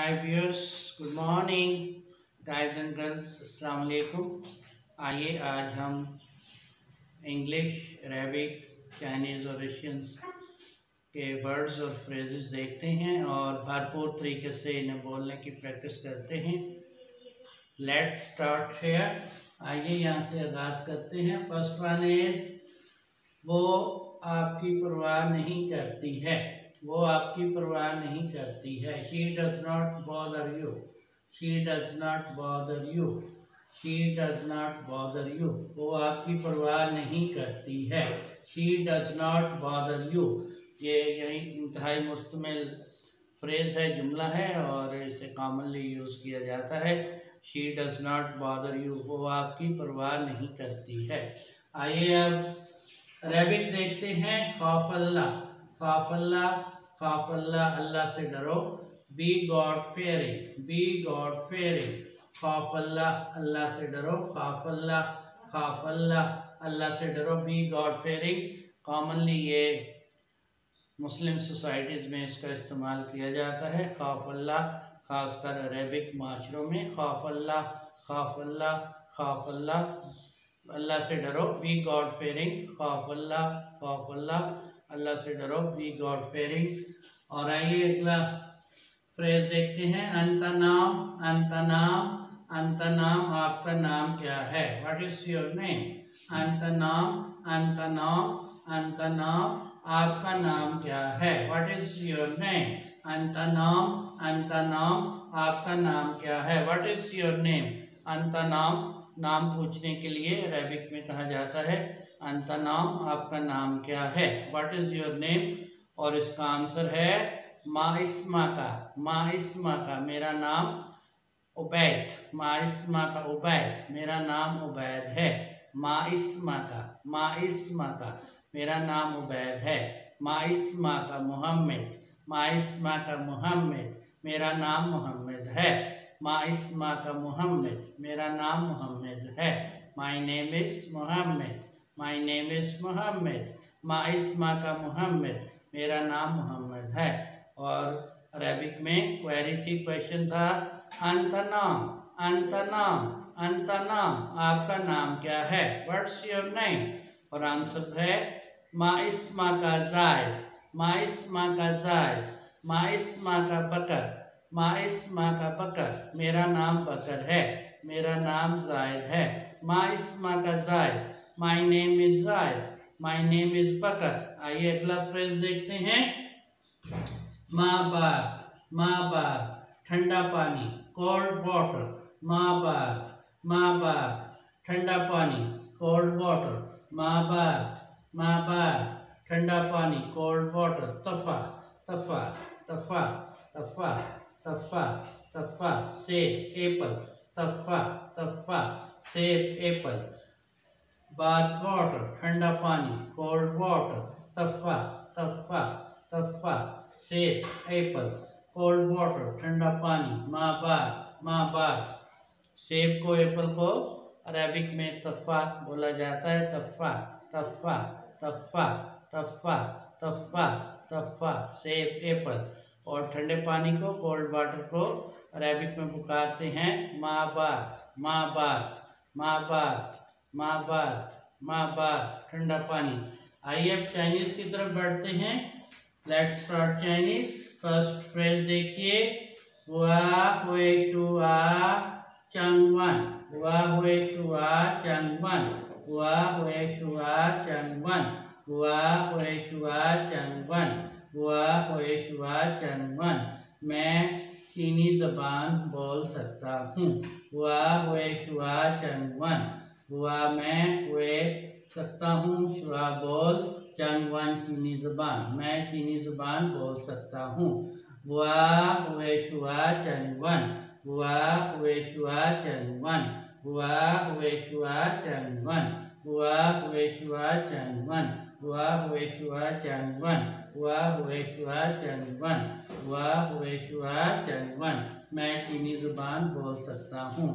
Hi viewers good morning guys and girls अस्सलाम वालेकुम आइए आज हम इंग्लिश अरेबिक चाइनीज़ और रशियन के वर्ड्स और फ्रेजेस देखते हैं और भरपूर तरीके से इन्हें बोलने की प्रैक्टिस करते हैं। लेट्स स्टार्ट हेयर आइए यहाँ से आगाज़ करते हैं। फ़र्स्ट वन इज़ वो आपकी परवाह नहीं करती है। वो आपकी परवाह नहीं करती है। She does not bother you she does not bother you she does not bother you वो आपकी परवाह नहीं करती है। She does not bother you ये यही इंतहाई मुश्तमिल फ्रेज है, जुमला है और इसे कॉमनली यूज़ किया जाता है। She does not bother you वो आपकी परवाह नहीं करती है। आइए अब अरेबिक देखते हैं खौफल्ला खौफल्ला खौफल्ला अल्लाह से डरो। Be God fearing be God fearing खौफल्ला अल्लाह से डरो। खौफल्ला खौफल्ला अल्लाह से डरो। बी गॉड फेयरिंग कॉमनली ये मुस्लिम सोसाइटीज़ में इसका इस्तेमाल किया जाता है। खौफल्ला ख़ासकर अरेबिक माशरों में। खाफल्ला खौफल्ला खौफल्ला अल्लाह से डरो। बी गॉड फेयरिंग खाफल्ला अल्लाह खौफ अल्लाह से डरो बी गॉड फेयरिंग और आइए अगला फ्रेज देखते हैं, अंत नाम अंत नाम अंत नाम, आपका नाम क्या है? व्हाट इज़ योर नेम अंत नाम अंत नाम अंत नाम, आपका नाम क्या है? व्हाट इज़ योर नेम अंत नाम अंत नाम, आपका नाम क्या है? व्हाट इज़ योर नेम अंत नाम नाम पूछने के लिए अरेबिक में कहा जाता है। अंत नाम आपका नाम क्या है? व्हाट इज़ योर नेम और इसका आंसर है माहिस्मा का माहिस्मा का मेरा नाम उबैद। माहिस्मा का उबैद, मेरा नाम उबैद है। माइस्मा का माइस्मा का मेरा नाम उबैद है। माइस्मा का मोहम्मद माइस्मा का मोहम्मद, मेरा नाम मोहम्मद है। माइस्मा का मोहम्मद, मेरा नाम मोहम्मद है। My name is Mohammad my name is Mohammad माइस्मा का मोहम्मद मेरा नाम मोहम्मद है। और अरबिक में क्वेरी थी क्वेश्चन था अंत नाम अंत नाम आपका नाम क्या है? व्हाट्स योर नेम और आंसर है माइस्मा का जायद माइस्मा का जायद माइस्मा का बकर माइस माँ का बकर मेरा नाम बकर है। मेरा नाम जायद है। माइस माँ का Zayed my name is Zayed my name is Bakr आइए अगला फ्रेज देखते हैं। माँ बात ठंडा पानी. कोल्ड वाटर माँ बात ठंडा पानी. कोल्ड वाटर माँ बात ठंडा पानी. कोल्ड वाटर तफा. तफा. तफा. तफा. तफा. तफा. सेब. एप्पल. तफा. तफा. सेब. एप्पल. बाथ वाटर ठंडा पानी कोल्ड वाटर तफा तफा तफा सेब एप्पल कोल्ड वाटर ठंडा पानी, माँ बात माँ बात। सेब को एप्पल को अरेबिक में तफा बोला जाता है, तफा तफा तफा तफा तफा तफा सेब एप्पल और ठंडे पानी को कोल्ड वाटर को अरेबिक में पुकारते हैं, माँ बात माँ बात माँ बात। माँ बात माँ बात ठंडा पानी। आइए अब चाइनीज़ की तरफ़ बढ़ते हैं। Let's start Chinese first phrase देखिए। हुआ, हुए शुआ चंगवन। हुआ, हुए शुआ चंगवन। हुआ, हुए शुआ चंगवन। हुआ, हुए शुआ चंगवन। हुआ हुआ, चंगवन। मैं चीनी जबान बोल सकता हूँ। हुआ, हुए शुआ चंगवन। हुआ मैं हुए सकता हूँ शुआ बोल, चंग वन चीनी ज़ुबान, मैं चीनी ज़ुबान बोल सकता हूँ। हुआ हुए शुआ चंग वन, हुआ हुए शुआ चंग वन, हुआ हुए शुआ चंगवन हुआ हुए शुआ चंगवन हुआ हुए शुआ चंगवन हुआ हुए शुआ चंगवन हुआ हुए शुआ चंग वन, मैं चीनी ज़ुबान बोल सकता हूँ।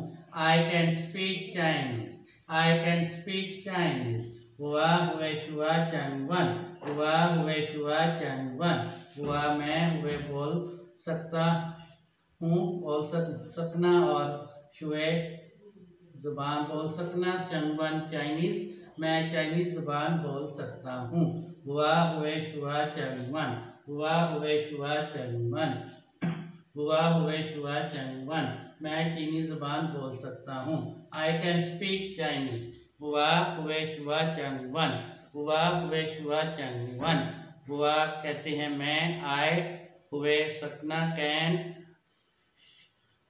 I can speak Chinese I can speak Chinese हुआ हुए शुआ चंगवन हुआ हुए शुआ चंगवन हुआ मैं हुए बोल सकता हूँ बोल सक सकना और शुए ज़ुबान बोल सकना चंगवन चाइनीज़ मैं चाइनीज़ ज़ुबान बोल सकता हूँ हुआ हुए शुआ चंगवन हुआ हुए शुआ चंगवन हुआ हुए शुआ चंगवन मैं चीनी ज़बान बोल सकता हूँ। आई कैन स्पीक चाइनीज़ हुआ हुए शुआ चंगवन। हुआ हुए शुआ चंगवन। हुआ कहते हैं, मैं आए हुए सकना कैन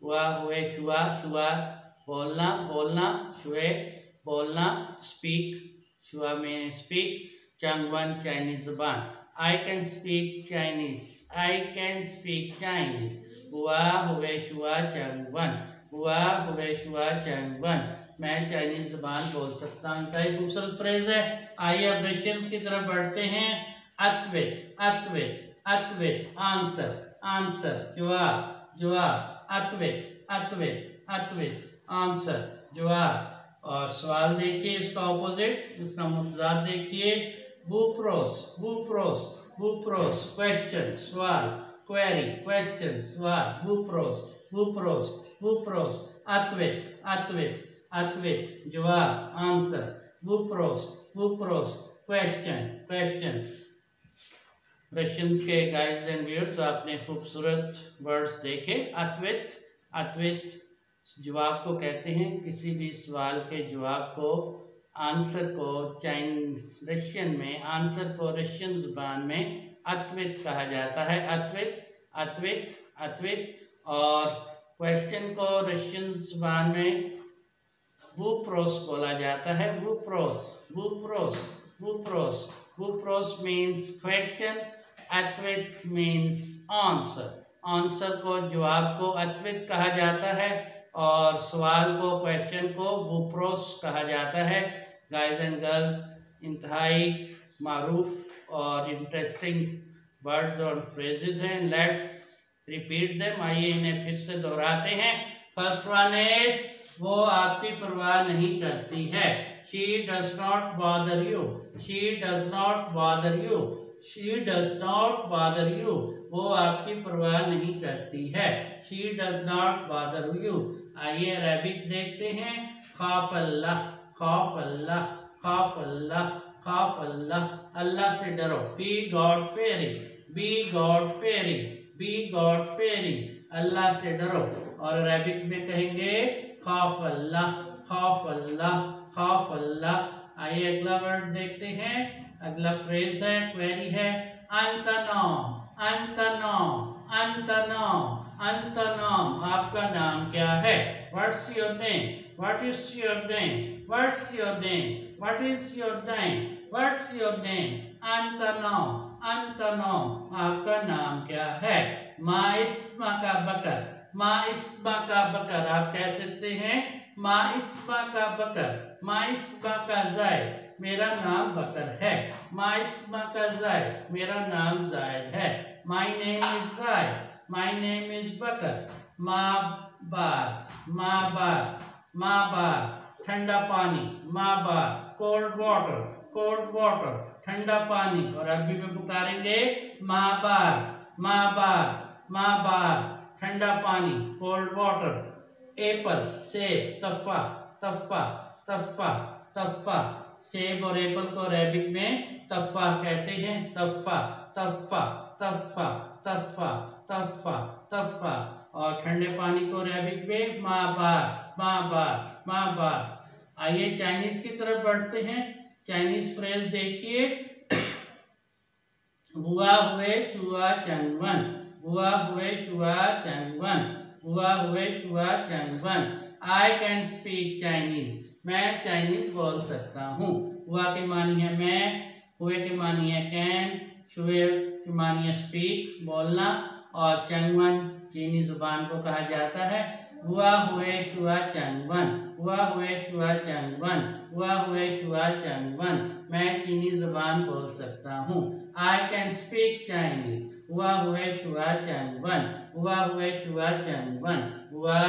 हुआ हुए शुआ शुआ बोलना बोलना, शुए बोलना स्पीक शुआ में स्पीक चंग वन चाइनीज़ जबान। I can speak Chinese I can speak Chinese हुआ हुए शुआ चंगवन हुआ हुए शुआ चंगवन मैं चाइनीज़ जबान बोल सकता हूँ। एक दूसरा फ्रेज है। आइए अब रशियन की तरफ़ बढ़ते हैं। अत्वित अत्वित अत्वित आंसर आंसर जवाब जवाब, अत्वित अत्वित अत्वित आंसर जवाब। और सवाल देखिए इसका ऑपोजिट इसका मुतजाद देखिए। वूप्रोस वूप्रोस वूप्रोस क्वेश्चन सवाल क्वेरी क्वेश्चन सवाल वूप्रोस वूप्रोस वूप्रोस अत्वित अत्वित अत्वित जवाब आंसर वूप्रोस वूप्रोस क्वेश्चन क्वेश्चन रशियंस के गाइस एंड व्यूअर्स आपने खूबसूरत वर्ड्स देखे अत्वित अत्वित जवाब को कहते हैं, किसी भी सवाल के जवाब को आंसर को चाइन रशियन में, आंसर को रशियन ज़ुबान में अत्वित कहा जाता है। अत्वित अत्वित अत्वित और क्वेश्चन को रशियन ज़ुबान में वो प्रोस बोला जाता है। वो प्रोस वो प्रोस वो प्रोस वो प्रोस मीन्स क्वेश्चन अत्वित मीन्स आंसर आंसर को, जवाब को अत्वित कहा जाता है और सवाल को क्वेश्चन को वुप्रोस कहा जाता है। गाइस एंड गर्ल्स इंतहाई मरूफ और इंटरेस्टिंग वर्ड्स और फ्रेजेस हैं। लेट्स रिपीट देम आइए इन्हें फिर से दोहराते हैं। फ़र्स्ट वन इज़ वो आपकी परवाह नहीं करती है। She does not bother you she does not bother you she does not bother you वो आपकी परवाह नहीं करती है। She does not bother you आइए अरबिक देखते हैं। खौफ अल्लाह खौफ अल्लाह खौफ अल्लाह खौफ अल्लाह अल्लाह से डरो। Be God fearing be God fearing be God fearing अल्लाह से डरो। और अरबिक में कहेंगे खौफ अल्लाह खौफ अल्लाह खौफ अल्लाह आइए अगला वर्ड देखते हैं। अगला फ्रेज है क्वेरी है। अंतनो अंतनो अंतनो। अंत नाम आपका नाम क्या है? What's your name what is your name what's your name what is your name what's your name अंत नाम अंत नाम आपका नाम क्या है? माँ इस्मा का बकर माँ इस्मा का बकर, आप कह सकते हैं माँ इस्मा का बकर माँ इस्मा का जायद, मेरा नाम बकर है। माँ इस्मा का जायद, मेरा नाम जायद है। My name is Zayed my name is Bakr माँ बात माँ बात माँ बात ठंडा पानी माँ बात कोल्ड वाटर कोल्ड वाटर ठंडा पानी और अभी में पुकारेंगे माँ बात माँ बात माँ बात ठंडा पानी कोल्ड वाटर एप्पल सेब तफा तफा तफा तफा सेब और एप्पल को अरेबिक में तफा कहते हैं. तफा तफा तफा तफा तफा तफा, और ठंडे पानी को रैबिक में माँ बात माँ बात माँ बात। आइए चाइनीज़ की तरफ़ बढ़ते हैं। चाइनीज़ फ्रेज देखिए। हुआ हुए छुआ चंगवन। हुआ हुए छुआ चंगवन। हुआ हुए छुआ चंगवन। आई कैन स्पीक चाइनीज़ मैं चाइनीज़ बोल सकता हूँ। हुआ के मानी है मैं हुए के मानी है कैन छुए के मानी है स्पीक बोलना। और चंगवन चीनी ज़ुबान को कहा जाता है। हुआ हुए शुआ चंगवन, हुआ हुए शुआ चंगवन, हुआ हुए शुआ चंगवन, मैं चीनी ज़ुबान बोल सकता हूँ। आई कैन स्पीक चाइनीज़ हुआ हुए शुआ चंगवन, हुआ हुए शुआ चंगवन, हुआ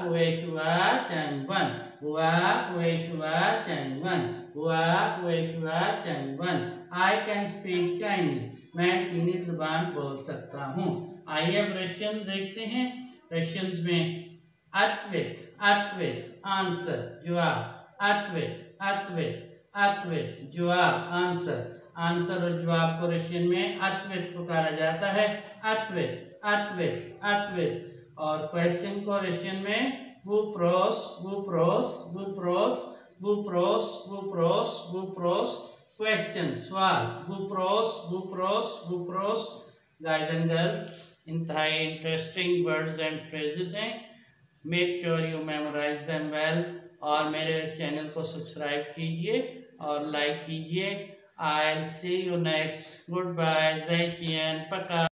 हुए शुआ चंगवन, हुआ हुए शुआ चंगवन, हुआ हुए शुआ चंगवन। आई कैन स्पीक चाइनीज़ मैं चीनी ज़ुबान बोल सकता हूँ। आइए अब रशियन देखते हैं। रशियंस में अत्वित अत्वित आंसर जवाब। अत्वित अत्वित अत्वित जवाब आंसर आंसर और जवाब को रशियन में अत्वित पुकारा जाता है। अत्वित अत्वित अत्वित और क्वेश्चन को रशियन में वुप्रोस वुप्रोस वुप्रोस वुप्रोस वुप्रोस वुप्रोस क्वेश्चन सवाल वुप्रोस वुप्रोस वुप्रोस गाइस एंड गर्ल्स इंतहाई इंटरेस्टिंग वर्ड्स एंड फ्रेजेस हैं। Make sure you memorize them well और मेरे चैनल को सब्सक्राइब कीजिए और लाइक कीजिए। I'll see you next good bye चियन पका